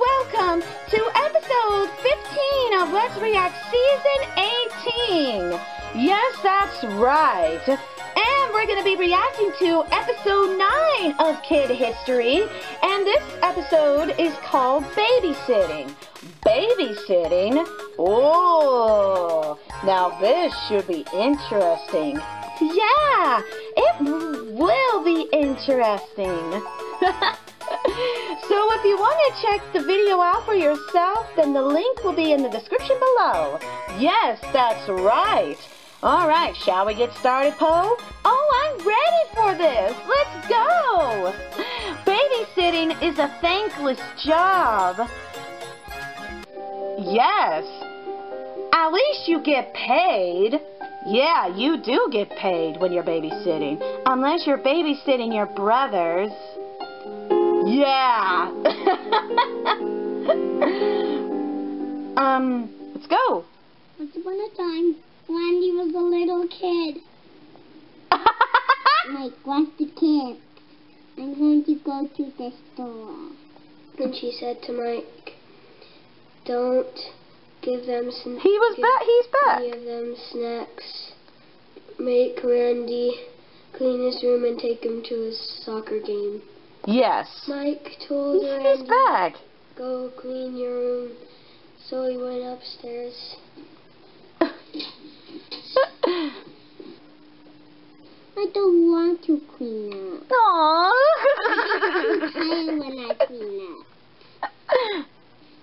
welcome to episode 15 of Let's React Season 18. Yes, that's right. And we're going to be reacting to episode 9 of Kid History, and this episode is called Babysitting. Babysitting? Oh, now this should be interesting. Yeah, it will be interesting. so if you want to check the video out for yourself, then the link will be in the description below. Yes, that's right. All right, shall we get started, Poe? Oh, I'm ready for this. Let's go. Babysitting is a thankless job. Yes. At least you get paid. Yeah, you do get paid when you're babysitting. Unless you're babysitting your brothers. Yeah. um, let's go. Once upon a time, Randy was a little kid. Mike wants to camp. I'm going to go to the store. And she said to Mike, don't give them some. He was back. He's back. Give them snacks. Make Randy clean his room and take him to his soccer game. Yes. Mike told He's Randy, back. go clean your room. So he went upstairs. I don't want to clean up. Aww. I'm tired when I clean up.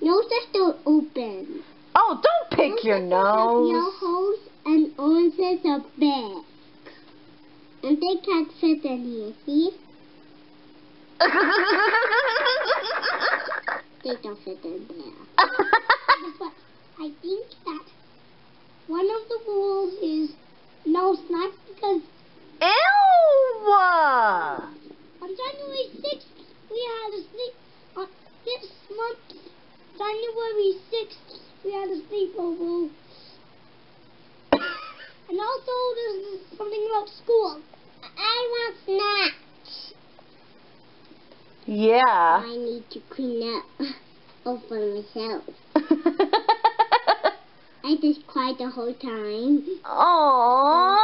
Nose are still open. oh, don't pick your Noses have nose. No holes and oranges are big. And they can't fit in here, see? They don't fit in there. But I think that one of the rules is no snacks because Ew! on January 6th we had a sleep. On this month, January 6th, we had a sleepover. and also there's something about school. I want snacks. Yeah. I need to clean up all for myself. I just cried the whole time. Aww.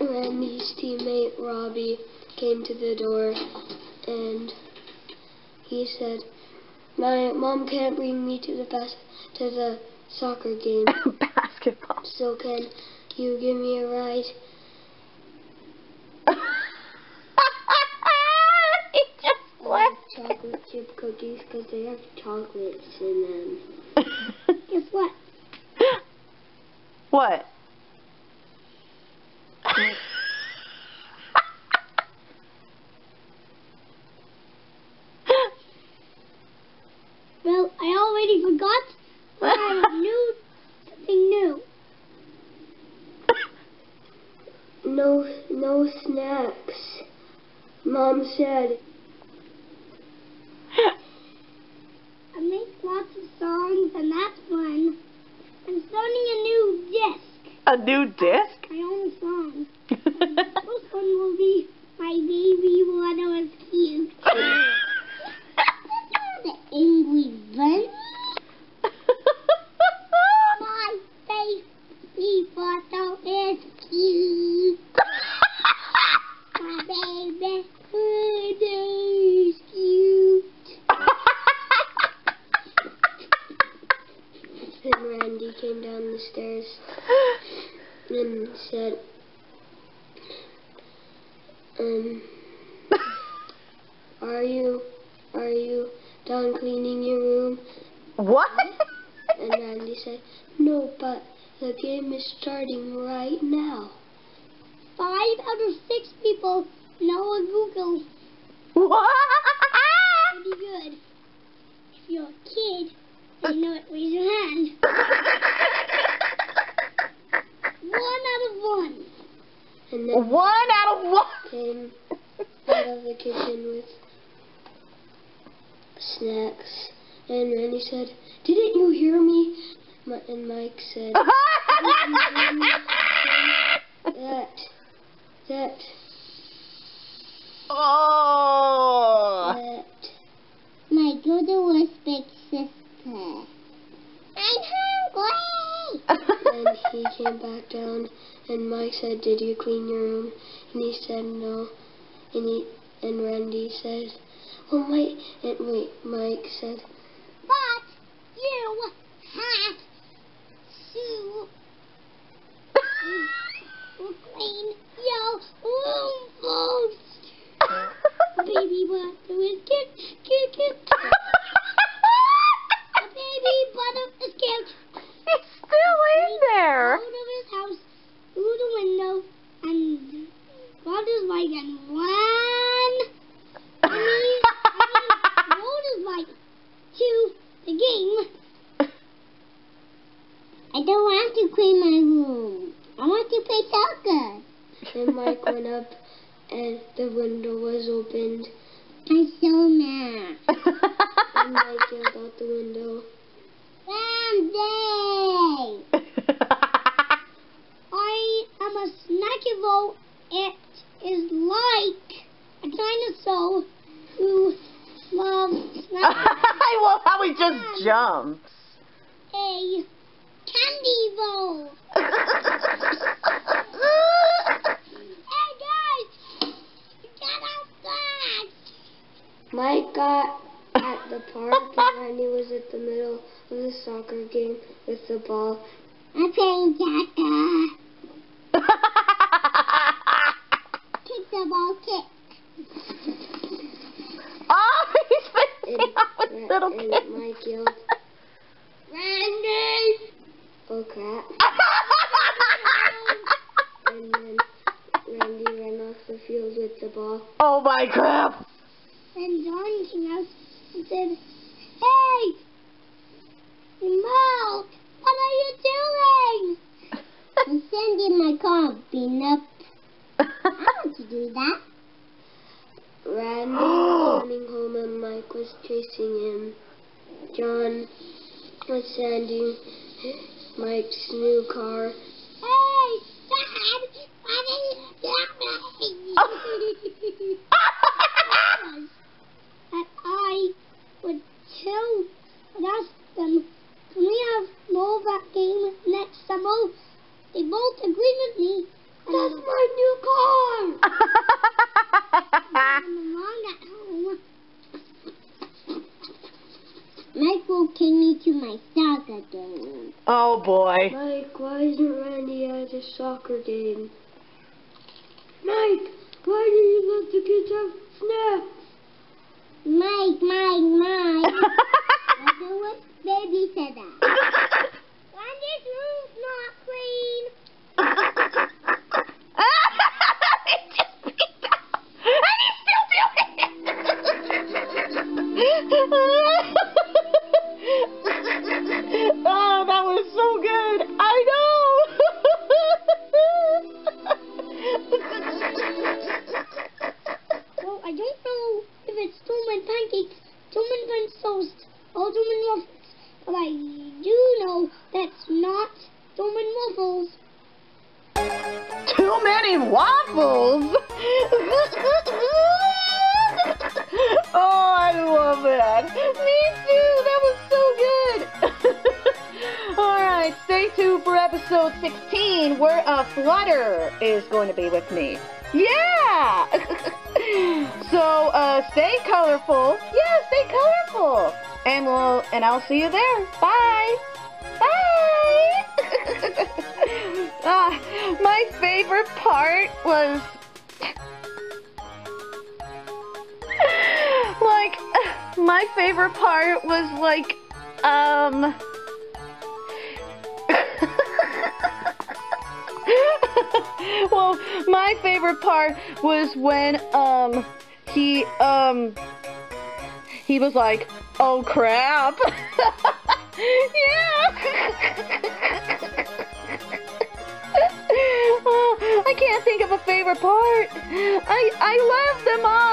Randy's teammate Robbie came to the door and he said, "My mom can't bring me to the bas- to the soccer game. Basketball. So can you give me a ride?" he just left. Because they have chocolates in them. Guess what? what? Well, I already forgot. I knew something new. No, no snacks. Mom said. I make lots of songs, and that's fun. I'm starting a new disc. A new disc? My own song. First one will be My Baby I Was Cute. the Angry Bunny. My baby photo is cute. My baby photo is cute. And Randy came down the stairs and said, um, are you, are you done cleaning your room? what? And Randy said, no, but the game is starting right now. Five out of six people know a Google what? pretty good. If you're a kid, you know it, raise your hand. One out of one. And then One out of one. came out of the kitchen with snacks. And Randy said, didn't you hear me? Mi- And Mike said, that, that Oh. But My Dodo was big sister. I'm hungry. then he came back down, and Mike said, "Did you clean your room?" And he said, "No." And he and Randy said, "Well, Mike." And wait, Mike said, But you have to clean your room first. Baby butter is cute, cute, cute. A baby butter is cute. It's still in there. Out of his house, through the window, and got and ran. I mean, I mean, rode his to the game. I don't want to clean my room. I want to play soccer. and Mike went up, and the window was opened, I'm so mad. and Mike yelled out the window. Someday, I am a snackable. It is like a dinosaur who loves snack I love how he just jumps. a candy bowl. Hey guys, get out fast! Mike got at the park, and Randy was at the middle of the soccer game with the ball. I'm playing Jacka. Uh, Kick the ball, kick. oh, he's facing off with little and kids. Yelled, Randy! "Oh crap!" And then Randy ran off the field with the ball. oh my crap. And John came out and said, Hey! Mo! What are you doing? I'm sending my car, Peanut. I want to do that. Randy was running home and Mike was chasing him. John was sending Mike's new car. Hey! Dad! Why did you get me? that I would tell, would ask them, can we have more of that game next summer? They both agreed with me. That's my new car! I'm along at home. Mike will take me to my soccer game. oh boy. Mike, why isn't Randy at the soccer game? Mike, why do you let the kids have snacks? Mike, Mike, Mike. oh, I love that. Me too. That was so good. All right, stay tuned for episode 16, where a flutter is going to be with me. Yeah. so uh, stay colorful. Yeah, stay colorful. And we'll and I'll see you there. Bye. Bye. ah, my favorite part was my favorite part was like um well my favorite part was when um he um he was like oh crap yeah Oh, I can't think of a favorite part. I I love them all.